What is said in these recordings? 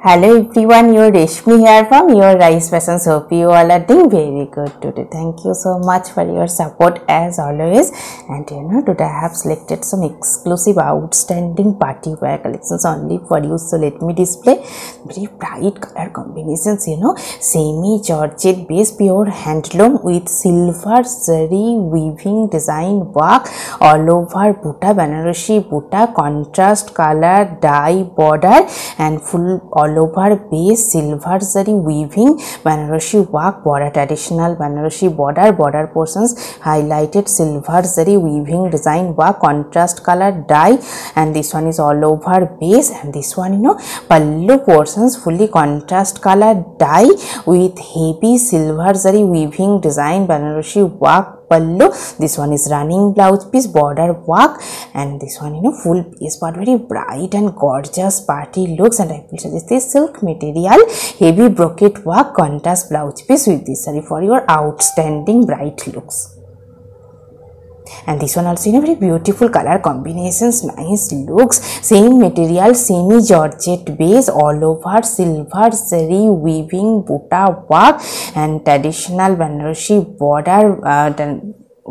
Hello everyone, your Reshmi here from your Rai's Fashions. Hope you all are doing very good today. Thank you so much for your support as always. And you know, today I have selected some exclusive outstanding party wear collections only for you. So let me display very bright color combinations, you know, semi georgette base pure handloom with silver zari weaving design work all over buta banarasi buta contrast color dye border and full all all over base silver zari weaving Banarasi work border traditional Banarasi border border portions highlighted silver zari weaving design work contrast color dye and this one is all over base and this one you know pallu portions fully contrast color dye with heavy silver zari weaving design Banarasi work pallu. This one is running blouse piece border work. And this one you know full piece but very bright and gorgeous party looks. And i will suggest this silk material heavy brocade work contrast blouse piece with this saree for your outstanding bright looks and this one also in a very beautiful color combinations nice looks same material semi georgette base all over silver zari weaving buta work and traditional Banarasi border uh,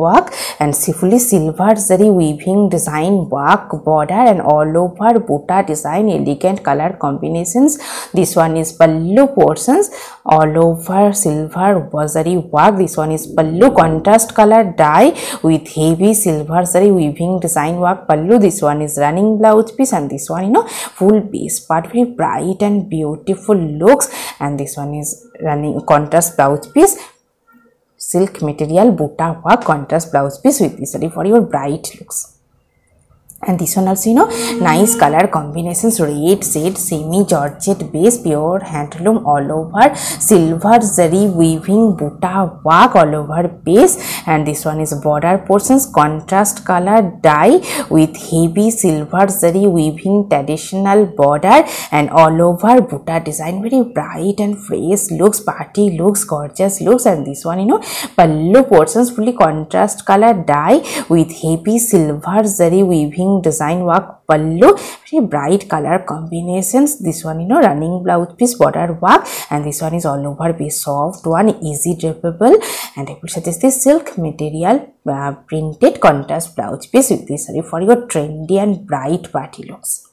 work and fully silver zari weaving design work border and all over buta design elegant color combinations. This one is pallu portions all over silver zari work. This one is pallu contrast color dye with heavy silver zari weaving design work. Pallu this one is running blouse piece and this one you know full base part very bright and beautiful looks. And this one is running contrast blouse piece silk material buta or contrast blouse piece with this for your bright looks and this one also you know nice color combinations red shade semi georgette base pure handloom all over. Silver zari weaving buta work all over base. And this one is border portions contrast color dye with heavy silver zari weaving traditional border. And all over buta design very bright and fresh. Looks party looks gorgeous looks and this one you know pallu portions fully contrast color dye with heavy silver zari weaving design work. Pallu very bright color combinations. This one you know running blouse piece border work. And this one is all over be soft one easy drapable and I will suggest this silk material uh, printed contrast blouse piece. With this saree for your trendy and bright party looks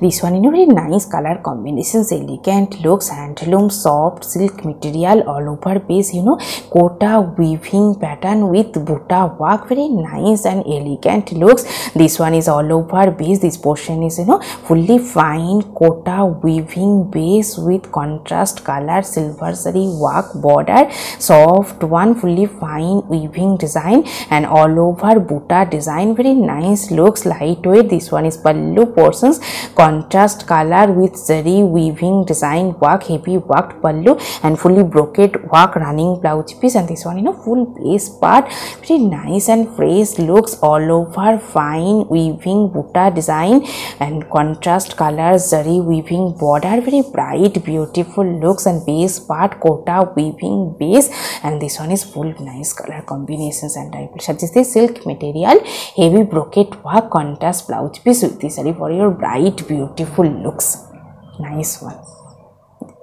this one in a very nice color combinations, elegant looks, handloom, soft silk material all over base, you know, kota weaving pattern with buta work, very nice and elegant looks. This one is all over base, this portion is, you know, fully fine kota weaving base with contrast color, silver zari work border, soft one, fully fine weaving design and all over buta design, very nice looks, lightweight. This one is pallu portions contrast color with zari weaving design work heavy worked pallu and fully brocade work running blouse piece and this one you know full base part. Very nice and fresh looks all over fine weaving buta design and contrast color zari weaving border very bright beautiful looks and base part kota weaving base and this one is full nice color combinations and I will suggest the silk material heavy brocade work contrast blouse piece with this for your bright beautiful looks. Nice one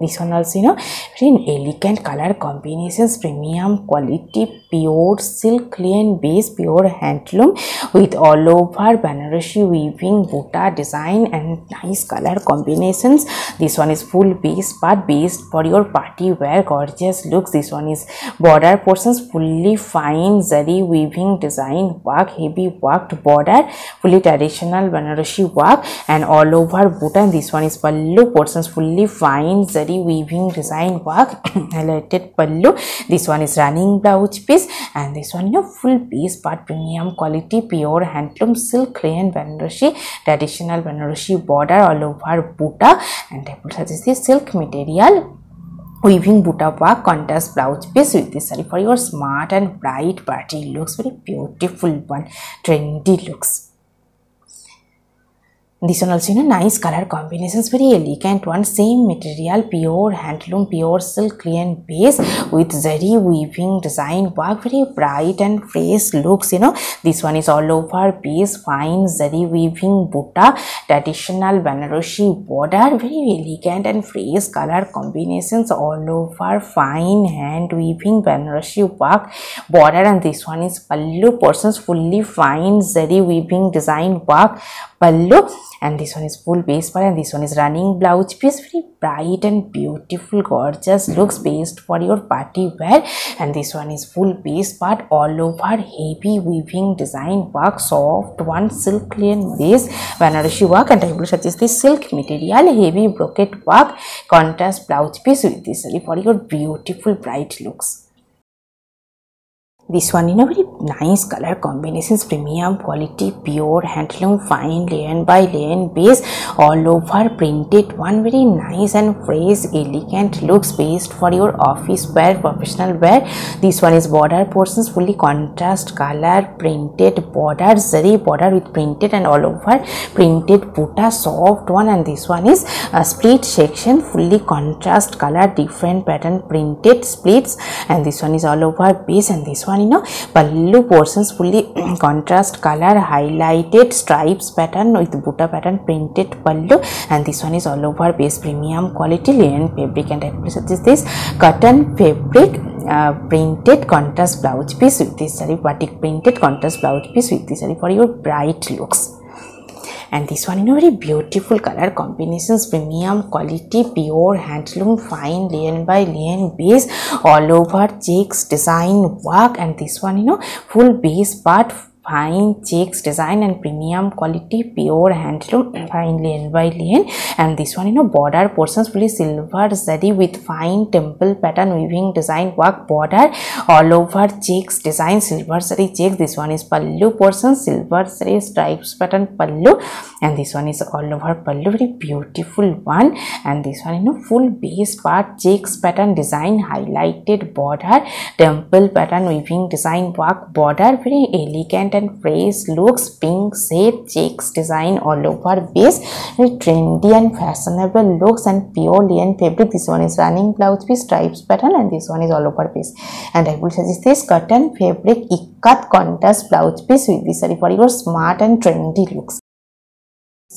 this one also you know very elegant color combinations premium quality pure silk clean base pure handloom with all over banarasi weaving buta design and nice color combinations. This one is full base part based for your party wear gorgeous looks. This one is border portions fully fine zari weaving design work heavy worked border fully traditional banarasi work and all over buta and this one is pallu portions fully fine zari weaving design work highlighted pallu. This one is running blouse piece and this one you know full piece part premium quality pure handloom silk rayon banarasi traditional banarasi border all over buta and I put suggest this silk material weaving buta work contrast blouse piece with this saree for your smart and bright party looks very beautiful one trendy looks this one also you know nice color combinations very elegant one. Same material pure handloom pure silk clean base with zari weaving design work. Very bright and fresh looks you know. This one is all over base fine zari weaving butta traditional banarasi border. Very elegant and fresh color combinations all over. Fine hand weaving banarasi work. Border and this one is pallu portions fully fine zari weaving design work pallu and this one is full base part and this one is running blouse piece. Very bright and beautiful gorgeous looks based for your party wear. And this one is full base part all over heavy weaving design work soft one silk clean base. Banarasi work and I will suggest this silk material heavy brocade work contrast blouse piece. With this for your beautiful bright looks. This one in a very nice color combinations premium quality pure handloom fine layer by layer base all over printed. One very nice and fresh elegant looks based for your office wear professional wear. This one is border portions fully contrast color printed border zari border with printed and all over printed butta soft one. And this one is a split section fully contrast color different pattern printed splits. And this one is all over base. And this one one you know pallu portions fully contrast color highlighted stripes pattern with buta pattern printed pallu and this one is all over base premium quality linen fabric and I is this cotton fabric uh, printed contrast blouse piece with this sorry batik printed contrast blouse piece with this saree for your bright looks and this one in a very beautiful color combinations premium quality pure handloom fine linen by linen base all over checks design work. And this one you know full base part fine checks design and premium quality pure handloom fine linen by and this one you know border portions fully silver zari with fine temple pattern weaving design work border all over checks design silver zari check. This one is pallu portion silver zari stripes pattern pallu and this one is all over pallu very beautiful one. And this one you know full base part checks pattern design highlighted border temple pattern weaving design work border very elegant and fresh looks pink shade checks design all over base. Very trendy and fashionable looks and pure linen fabric. This one is running blouse piece stripes pattern and this one is all over base. And i will suggest this cotton fabric ikat contrast blouse piece. With this saree for your smart and trendy looks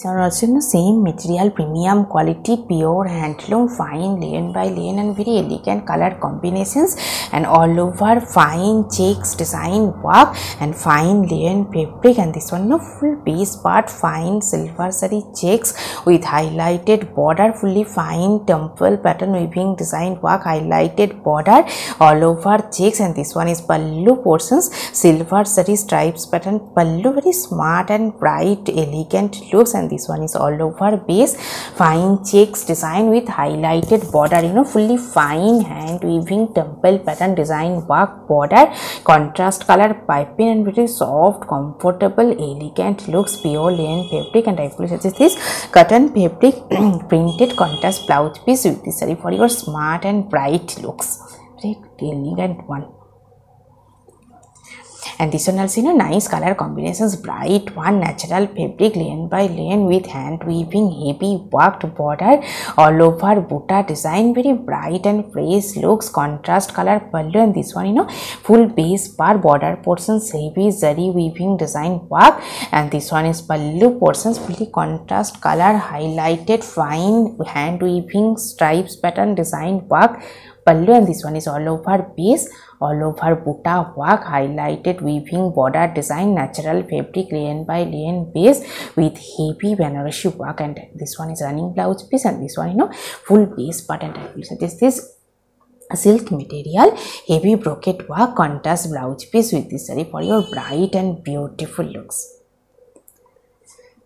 so also in the same material premium quality pure handloom fine lane by lane and very elegant color combinations and all over fine checks design work and fine lane fabric and this one no full base part fine silver zari checks with highlighted border fully fine temple pattern weaving design work highlighted border all over checks and this one is pallu portions silver zari stripes pattern pallu very smart and bright elegant looks and this one is all over base. Fine checks design with highlighted border you know fully fine hand weaving temple pattern design work border contrast color piping and very soft comfortable elegant looks pure linen fabric and I will suggest this cotton fabric printed contrast blouse piece with this saree for your smart and bright looks. Very elegant one and this one also you know nice color combinations bright one natural fabric lane by lane with hand weaving heavy worked border all over butta design very bright and fresh looks contrast color pallu and this one you know full base bar border portions heavy zari weaving design work and this one is pallu portions fully contrast color highlighted fine hand weaving stripes pattern design work pallu and this one is all over base all over butta work highlighted weaving border design natural fabric layer by layer base with heavy banarasi work. And this one is running blouse piece and this one you know full base and I will suggest this silk material heavy brocade work contrast blouse piece with this saree for your bright and beautiful looks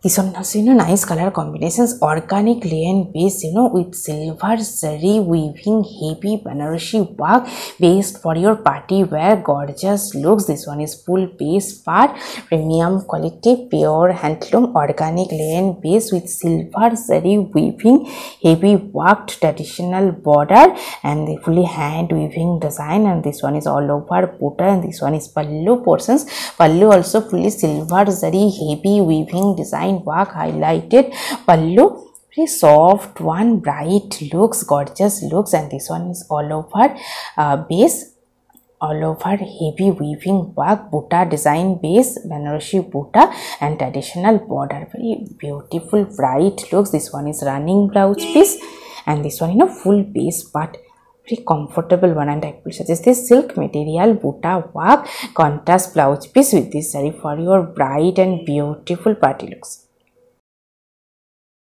this one has you know nice color combinations. Organic linen base you know with silver zari weaving heavy banarasi work based for your party wear. Gorgeous looks. This one is full base part premium quality pure handloom organic linen base with silver zari weaving heavy worked traditional border and the fully hand weaving design. And this one is all over butta and this one is pallu portions. Pallu also fully silver zari heavy weaving design design work highlighted pallu very soft one bright looks gorgeous looks and this one is all over uh, base all over heavy weaving work buta design base banarasi buta and traditional border. Very beautiful bright looks. This one is running blouse piece and this one you know full base part very comfortable one and I will suggest this silk material buta work contrast blouse piece with this saree for your bright and beautiful party looks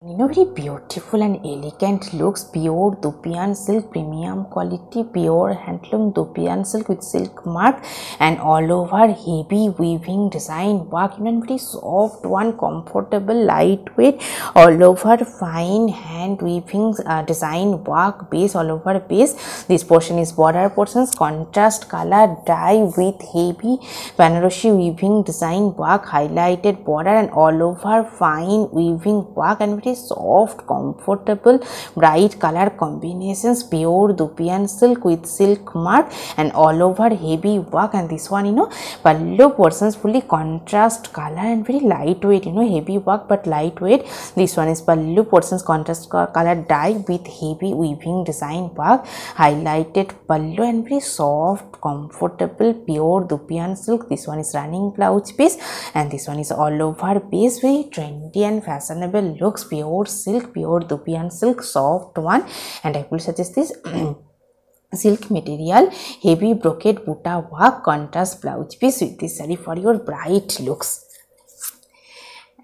you know very beautiful and elegant looks pure dupion silk premium quality pure handloom dupion silk with silk mark and all over heavy weaving design. Work even very soft one comfortable lightweight all over fine hand weaving uh, design work base all over base. This portion is border portions contrast color dye with heavy Banarasi weaving design work highlighted border and all over fine weaving work and soft, comfortable, bright color combinations, pure Dupion silk with silk mark and all over heavy work. And this one you know pallu portions fully contrast color and very lightweight you know heavy work but lightweight. This one is pallu portions contrast color dye with heavy weaving design work highlighted pallu and very soft comfortable pure Dupion silk. This one is running blouse piece and this one is all over base very trendy and fashionable looks pure silk pure dupion silk soft one. And i will suggest this silk material heavy brocade buta work contrast blouse piece with this saree for your bright looks.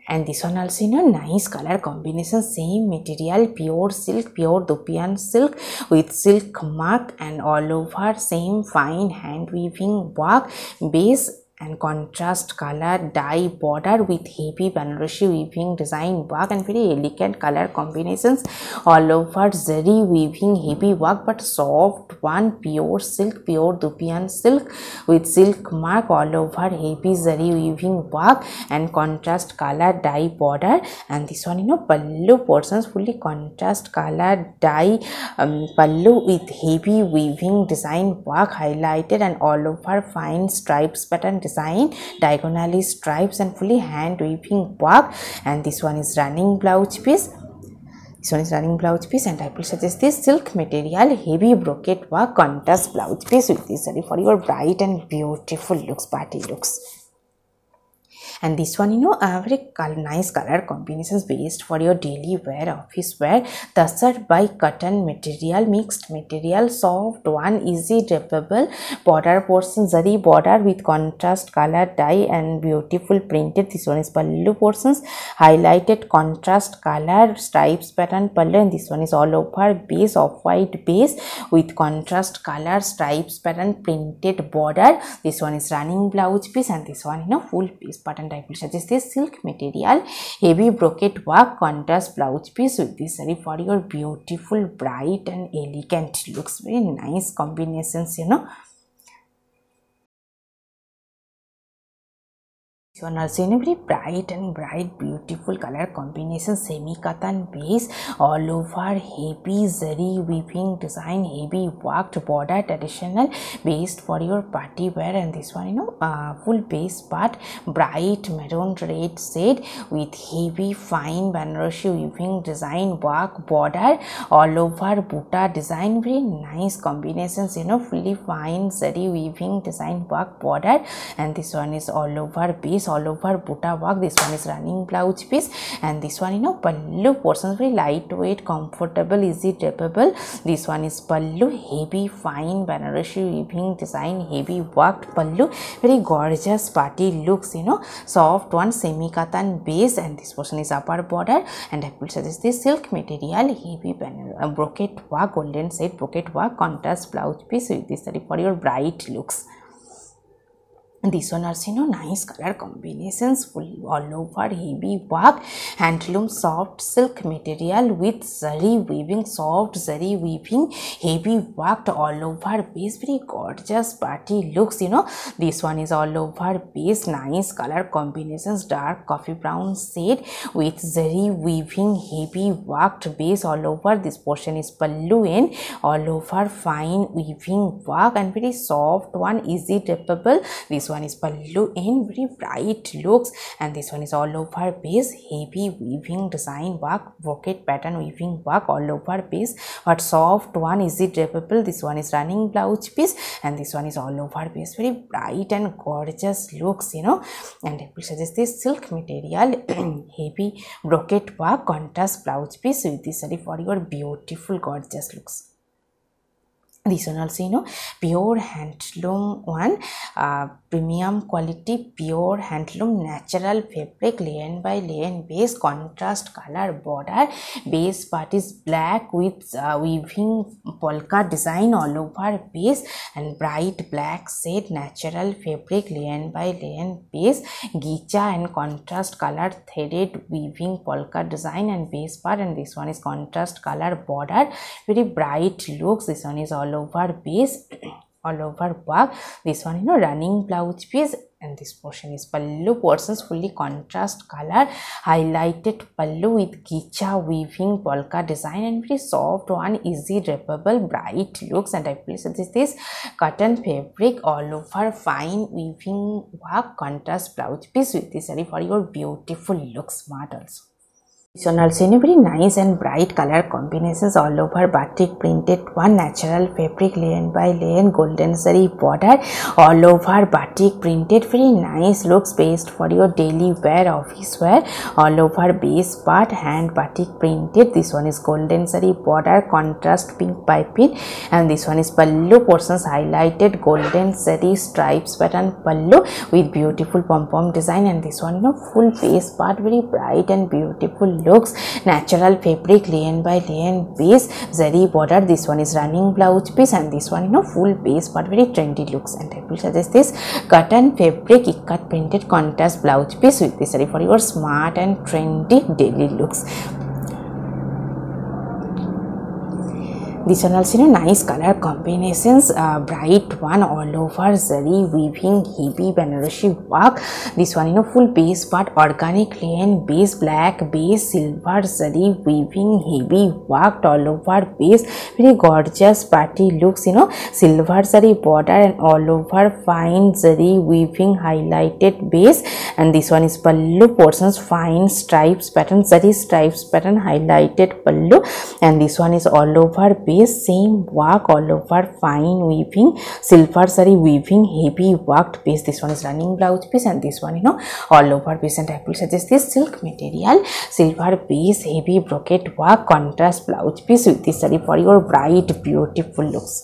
And this one also in a nice color combination same material pure silk pure dupion silk with silk mark and all over same fine hand weaving work base and contrast color dye border with heavy Banarasi weaving design work and very elegant color combinations all over zari weaving heavy work but soft one pure silk pure Dupion silk with silk mark all over heavy zari weaving work and contrast color dye border. And this one you know pallu portions fully contrast color dye um, pallu with heavy weaving design work highlighted and all over fine stripes pattern design diagonally stripes and fully hand weaving work. And this one is running blouse piece. This one is running blouse piece and I will suggest this silk material heavy brocade work contrast blouse piece with this for your bright and beautiful looks party looks and this one you know a very nice color combinations based for your daily wear office wear tussar by cotton material mixed material soft one easy drapable border portion zari border with contrast color dye and beautiful printed. This one is pallu portions highlighted contrast color stripes pattern pallu and this one is all over base of white base with contrast color stripes pattern printed border. This one is running blouse piece and this one you know full piece pattern and I will this silk material heavy brocade work contrast blouse piece with this saree for your beautiful bright and elegant looks. Very nice combinations you know One also in very bright and bright beautiful color combination semi katan base all over heavy zari weaving design heavy worked border traditional based for your party wear. And this one you know uh, full base part bright maroon red shade with heavy fine Banarasi weaving design work border all over buta design very nice combinations you know fully fine zari weaving design work border. And this one is all over base all over buta work. This one is running blouse piece. And this one you know pallu portions very lightweight comfortable easy drapable this one is pallu heavy fine banarasi weaving design heavy worked pallu. Very gorgeous party looks you know. Soft one semi katan base. And this portion is upper border. And i will suggest this silk material heavy banner uh, brocade work golden set brocade work contrast blouse piece. With this is for your bright looks this one also you know nice color combinations full all over heavy work handloom soft silk material with zari weaving soft zari weaving heavy worked all over base very gorgeous party looks you know. This one is all over base nice color combinations dark coffee brown shade with zari weaving heavy worked base all over. This portion is pallu in all over fine weaving work and very soft one easy drapable this this one is pallu in very bright looks. And this one is all over base. Heavy weaving design work brocade pattern weaving work all over base. But soft one easy drapable this one is running blouse piece. And this one is all over base. Very bright and gorgeous looks you know. And it will suggest this silk material. Heavy brocade work contrast blouse piece. With this saree for your beautiful gorgeous looks. This one also you know pure handloom one. Uh, premium quality pure handloom natural fabric layer by layer base contrast color border base part is black with uh, weaving polka design all over base and bright black shade natural fabric layer by layer base gicha and contrast color threaded weaving polka design and base part and this one is contrast color border very bright looks this one is all all over base all over work. This one you know running blouse piece. And this portion is pallu portions fully contrast color. Highlighted pallu with gicha weaving polka design and very soft one easy drapable bright looks. And i place this this cotton fabric all over fine weaving work. Contrast blouse piece with this saree for your beautiful look smart also this one also in a very nice and bright color combinations all over batik printed one natural fabric layer by layer golden zari border all over batik printed very nice looks based for your daily wear office wear all over base part hand batik printed this one is golden zari border contrast pink piping and this one is pallu portions highlighted golden zari stripes pattern pallu with beautiful pom pom design and this one you know full base part very bright and beautiful looks natural fabric layer by layer base zari border. This one is running blouse piece and this one you know full base but very trendy looks. And I will suggest this cotton fabric ikat printed contrast blouse piece with this zari for your smart and trendy daily looks This one also nice color combinations, uh, bright one all over zari weaving heavy Banarasi work. This one you know full base part organic linen base black base silver zari weaving heavy worked all over base. Very gorgeous party looks you know silver zari border and all over fine zari weaving highlighted base. And this one is pallu portions fine stripes pattern zari stripes pattern highlighted pallu. And this one is all over base same work all over fine weaving silver zari weaving heavy worked piece. This one is running blouse piece and this one you know all over piece and I will suggest this silk material silver piece heavy brocade work contrast blouse piece. With this zari for your bright beautiful looks.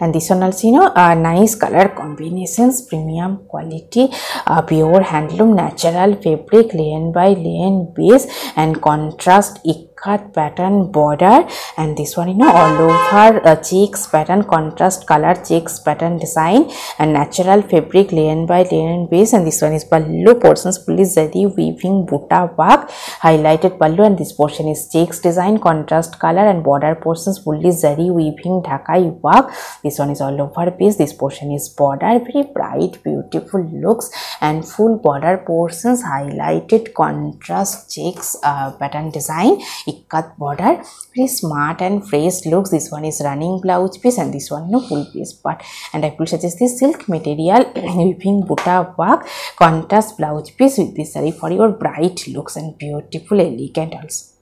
And this one also you know uh, nice color combinations premium quality uh, pure handloom natural fabric layer by layer base and contrast cut pattern border and this one you know all over uh, checks pattern contrast color cheeks pattern design and natural fabric layer by layer base. And this one is pallu portions fully zari weaving buta work highlighted pallu. And this portion is cheeks design contrast color and border portions fully zari weaving dhakai work. This one is all over piece this portion is border very bright beautiful looks and full border portions highlighted contrast cheeks uh, pattern design ikat border. Very smart and fresh looks. This one is running blouse piece and this one no full piece part. And i will suggest this silk material weaving buta work contrast blouse piece with this saree for your bright looks and beautiful elegant also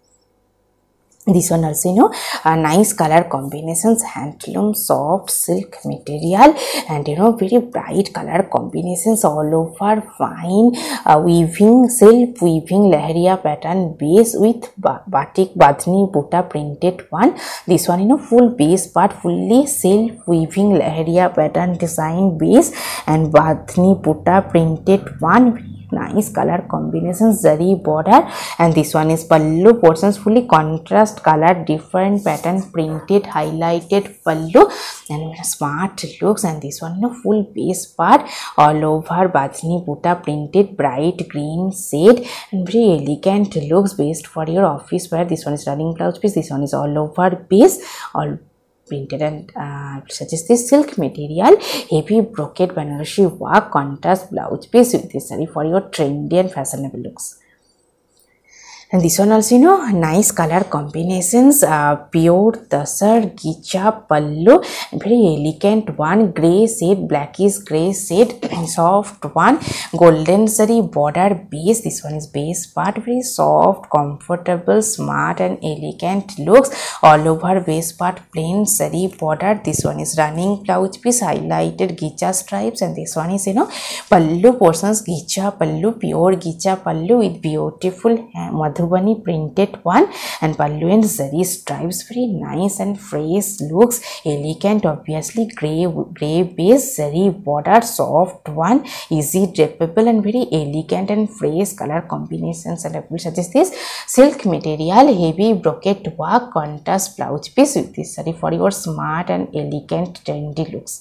this one also you know uh, nice color combinations handloom soft silk material and you know very bright color combinations all over fine uh, weaving silk weaving leheria pattern base with batik badhni buta printed one. This one you know full base part fully silk weaving leheria pattern design base and badhni buta printed one nice color combination zari border. And this one is pallu portions fully contrast color different pattern printed highlighted pallu. And smart looks. And this one no full base part all over badhni buta printed bright green shade. And very elegant looks based for your office wear. This one is running blouse piece. This one is all over base. All printed and uh, such as this silk material heavy brocade Banarasi work contrast blouse piece with this for your trendy and fashionable looks and this one also you know nice color combinations uh, pure tasar gicha pallu very elegant one gray shade blackish gray shade soft one golden zari border base. This one is base part very soft comfortable smart and elegant looks. All over base part plain zari border. This one is running blouse piece highlighted gicha stripes and this one is you know pallu portions gicha pallu pure gicha pallu with beautiful uh, Madhubani printed one and pallu and zari stripes very nice and fresh looks elegant obviously gray gray base zari border soft one easy drapable and very elegant and fresh color combinations and I will suggest this silk material heavy brocade work contrast blouse piece with this zari for your smart and elegant trendy looks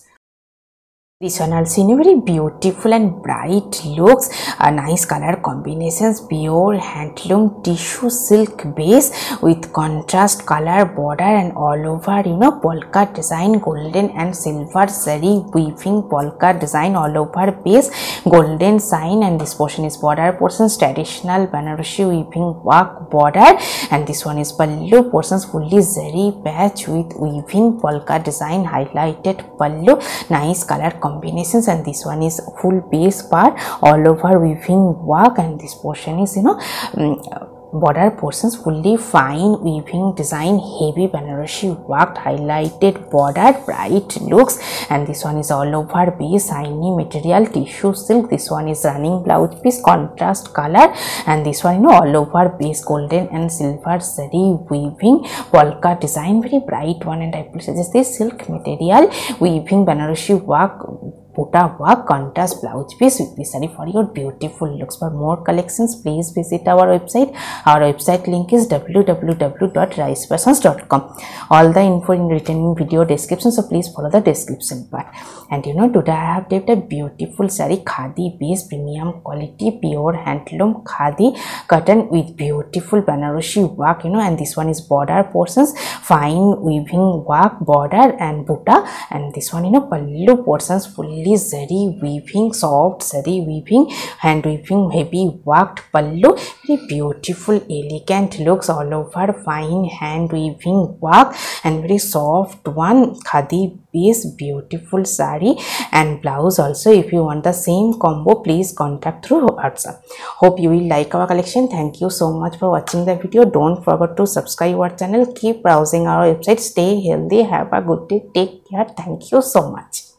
this one also in a very beautiful and bright looks a nice color combinations pure handloom tissue silk base with contrast color border and all over you know polka design golden and silver zari weaving polka design all over base. Golden sign and this portion is border portions traditional Banarasi weaving work border and this one is pallu portions fully zari patch with weaving polka design highlighted pallu nice color combinations and this one is full base part all over weaving work and this portion is you know um, border portions fully fine weaving design heavy Banarasi worked highlighted border bright looks and this one is all over base shiny material tissue silk. This one is running blouse piece contrast color and this one you know all over base golden and silver zari weaving polka design very bright one. And I will suggest this silk material weaving Banarasi work Buta work contrast blouse piece with this saree for your beautiful looks. For more collections, please visit our website. Our website link is www.raisfashions.com. All the info in written in video description, so please follow the description part. And you know, today I have taped a beautiful saree khadi base premium quality pure handloom khadi cotton with beautiful Banarasi work. You know, and this one is border portions, fine weaving work border and buta, and this one you know pallu portions fully only zari weaving soft zari weaving hand weaving heavy worked pallu very beautiful elegant looks all over fine hand weaving work and very soft one khadi base beautiful sari and blouse also. If you want the same combo please contact through whatsapp. Hope you will like our collection. Thank you so much for watching the video. Don't forget to subscribe our channel. Keep browsing our website. Stay healthy. Have a good day. Take care. Thank you so much